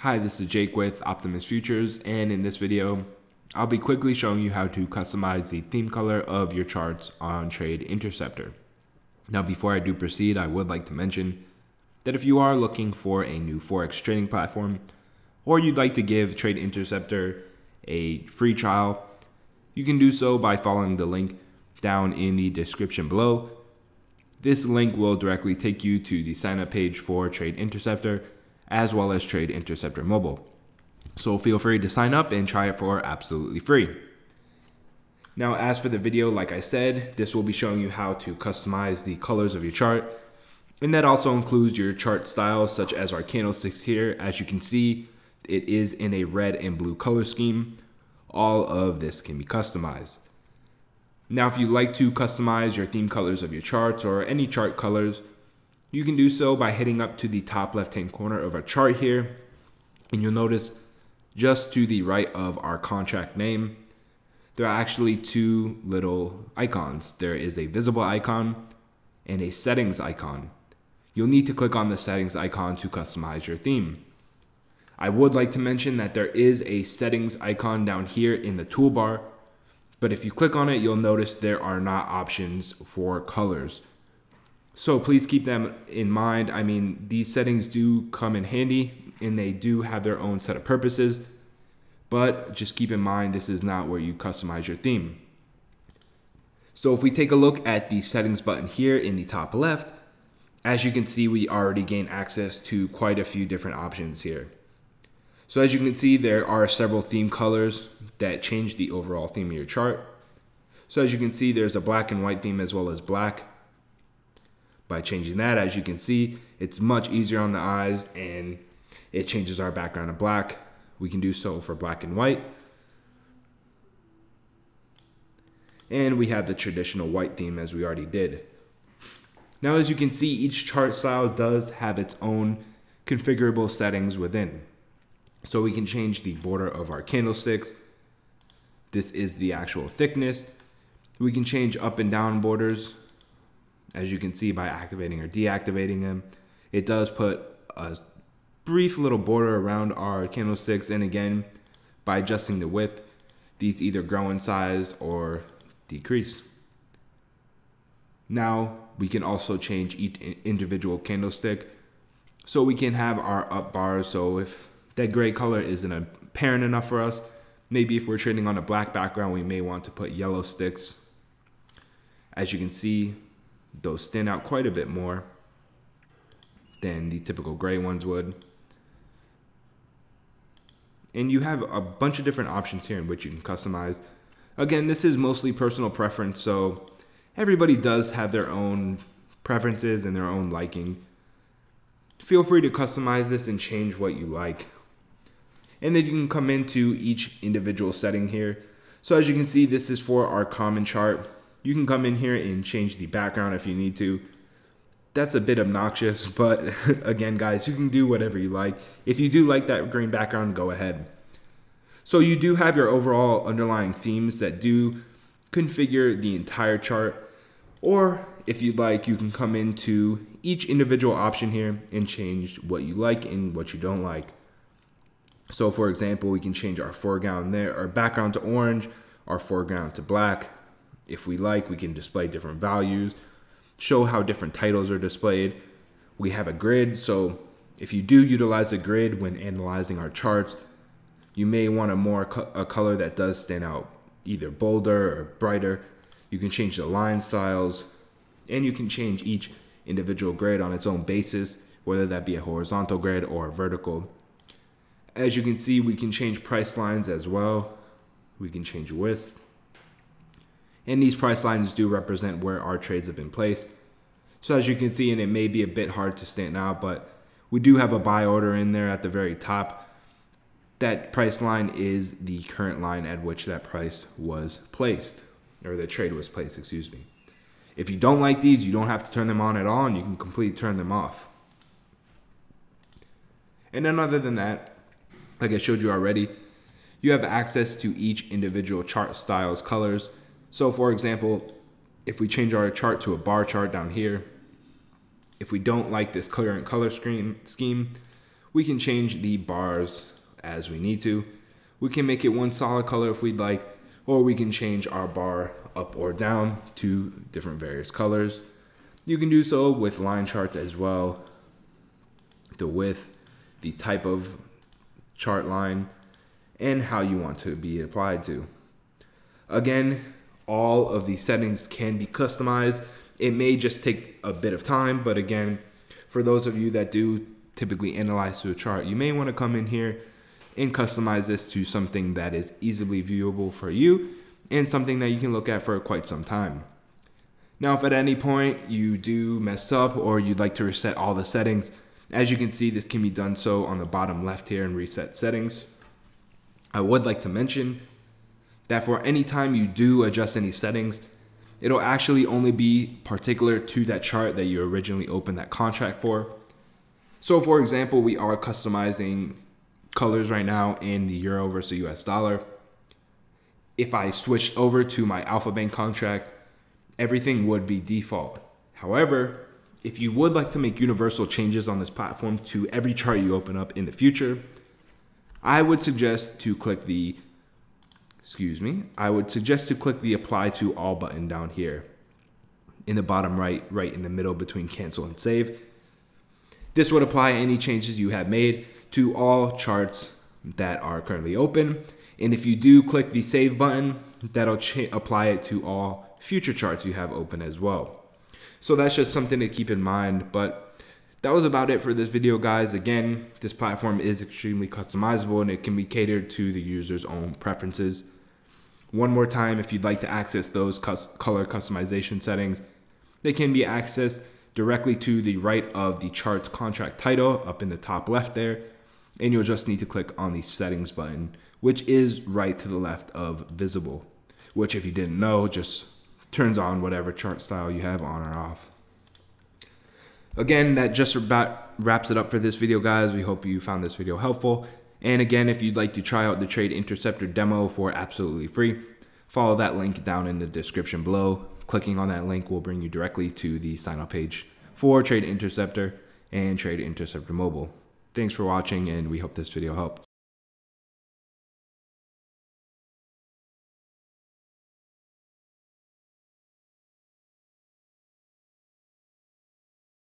Hi, this is Jake with Optimus Futures, and in this video, I'll be quickly showing you how to customize the theme color of your charts on Trade Interceptor. Now, before I do proceed, I would like to mention that if you are looking for a new Forex trading platform, or you'd like to give Trade Interceptor a free trial, you can do so by following the link down in the description below. This link will directly take you to the sign up page for Trade Interceptor as well as Trade Interceptor Mobile. So feel free to sign up and try it for absolutely free. Now, as for the video, like I said, this will be showing you how to customize the colors of your chart. And that also includes your chart styles, such as our candlesticks here. As you can see, it is in a red and blue color scheme. All of this can be customized. Now, if you'd like to customize your theme colors of your charts or any chart colors, you can do so by hitting up to the top left hand corner of our chart here. And you'll notice just to the right of our contract name, there are actually two little icons. There is a visible icon and a settings icon. You'll need to click on the settings icon to customize your theme. I would like to mention that there is a settings icon down here in the toolbar, but if you click on it, you'll notice there are not options for colors. So please keep them in mind. I mean, these settings do come in handy and they do have their own set of purposes, but just keep in mind this is not where you customize your theme. So if we take a look at the settings button here in the top left, as you can see, we already gain access to quite a few different options here. So as you can see, there are several theme colors that change the overall theme of your chart. So as you can see, there's a black and white theme as well as black. By changing that, as you can see, it's much easier on the eyes and it changes our background to black. We can do so for black and white. And we have the traditional white theme as we already did. Now, as you can see, each chart style does have its own configurable settings within. So we can change the border of our candlesticks. This is the actual thickness. We can change up and down borders, as you can see by activating or deactivating them. It does put a brief little border around our candlesticks. And again, by adjusting the width, these either grow in size or decrease. Now we can also change each individual candlestick. So we can have our up bars. So if that gray color isn't apparent enough for us, maybe if we're trading on a black background, we may want to put yellow sticks. As you can see, those stand out quite a bit more than the typical gray ones would. And you have a bunch of different options here in which you can customize. Again, this is mostly personal preference, so everybody does have their own preferences and their own liking. Feel free to customize this and change what you like. And then you can come into each individual setting here. So as you can see, this is for our common chart. You can come in here and change the background if you need to. That's a bit obnoxious, but again, guys, you can do whatever you like. If you do like that green background, go ahead. So you do have your overall underlying themes that do configure the entire chart. Or if you'd like, you can come into each individual option here and change what you like and what you don't like. So for example, we can change our foreground there, our background to orange, our foreground to black. If we like, we can display different values, show how different titles are displayed. We have a grid, so if you do utilize a grid when analyzing our charts, you may want a more co a color that does stand out, either bolder or brighter. You can change the line styles, and you can change each individual grid on its own basis, whether that be a horizontal grid or a vertical. As you can see, we can change price lines as well. We can change width. And these price lines do represent where our trades have been placed. So as you can see, and it may be a bit hard to stand out, but we do have a buy order in there at the very top. That price line is the current line at which that price was placed, or the trade was placed, excuse me. If you don't like these, you don't have to turn them on at all, and you can completely turn them off. And then other than that, like I showed you already, you have access to each individual chart styles colors. So for example, if we change our chart to a bar chart down here, if we don't like this current color scheme, We can change the bars as we need to. We can make it one solid color if we'd like, or we can change our bar up or down to different various colors. You can do so with line charts as well, the width, the type of chart line, and how you want to be applied to. Again, all of these settings can be customized. It may just take a bit of time, but again, for those of you that do typically analyze to a chart, you may want to come in here and customize this to something that is easily viewable for you and something that you can look at for quite some time. Now, if at any point you do mess up or you'd like to reset all the settings, as you can see, this can be done so on the bottom left here in reset settings. I would like to mention that for any time you do adjust any settings, it'll actually only be particular to that chart that you originally opened that contract for. So for example, we are customizing colors right now in the euro versus US dollar. If I switched over to my Alpha Bank contract, everything would be default. However, if you would like to make universal changes on this platform to every chart you open up in the future, I would suggest to click the excuse me, I would suggest to click the apply to all button down here in the bottom right, right in the middle between cancel and save. This would apply any changes you have made to all charts that are currently open. And if you do click the save button, that'll apply it to all future charts you have open as well. So that's just something to keep in mind. But that was about it for this video, guys. Again, this platform is extremely customizable and it can be catered to the user's own preferences. One more time, if you'd like to access those color customization settings, they can be accessed directly to the right of the chart's contract title up in the top left there. And you'll just need to click on the settings button, which is right to the left of visible, which if you didn't know, just turns on whatever chart style you have on or off. Again, that just about wraps it up for this video, guys. We hope you found this video helpful. And again, if you'd like to try out the Trade Interceptor demo for absolutely free, follow that link down in the description below. Clicking on that link will bring you directly to the sign up page for Trade Interceptor and Trade Interceptor Mobile. Thanks for watching and we hope this video helped.